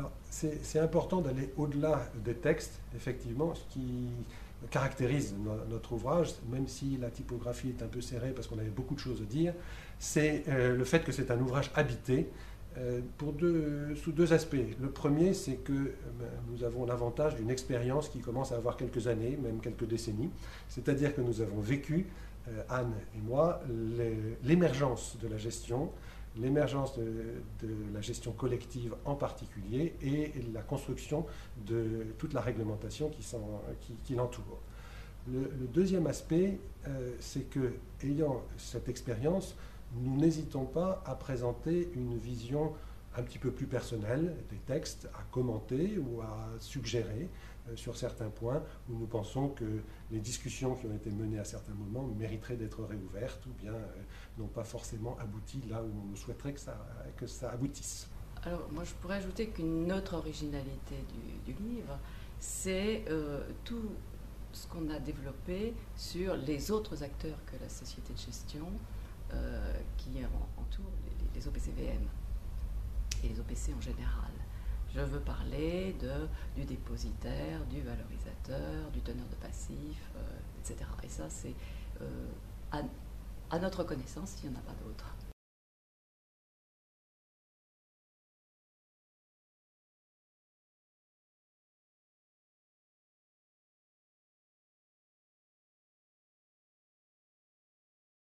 Alors, c'est important d'aller au-delà des textes, effectivement, ce qui caractérise notre ouvrage, même si la typographie est un peu serrée parce qu'on avait beaucoup de choses à dire, c'est euh, le fait que c'est un ouvrage habité euh, pour deux, sous deux aspects. Le premier, c'est que euh, nous avons l'avantage d'une expérience qui commence à avoir quelques années, même quelques décennies, c'est-à-dire que nous avons vécu, Anne et moi, l'émergence de la gestion, l'émergence de, la gestion collective en particulier et la construction de toute la réglementation qui, l'entoure. Le, deuxième aspect, euh, c'est que, ayant cette expérience, nous n'hésitons pas à présenter une vision un petit peu plus personnelle des textes, à commenter ou à suggérer euh, sur certains points où nous pensons que les discussions qui ont été menées à certains moments mériteraient d'être réouvertes ou bien euh, n'ont pas forcément abouti là où on souhaiterait que ça, aboutisse. Alors moi je pourrais ajouter qu'une autre originalité du, livre, c'est euh, tout ce qu'on a développé sur les autres acteurs que la société de gestion qui entourent les, les OPCVM et les OPC en général. Je veux parler de, du dépositaire, du valorisateur, du teneur de passif, euh, etc. Et ça, c'est euh, à, notre connaissance, il n'y en a pas d'autres.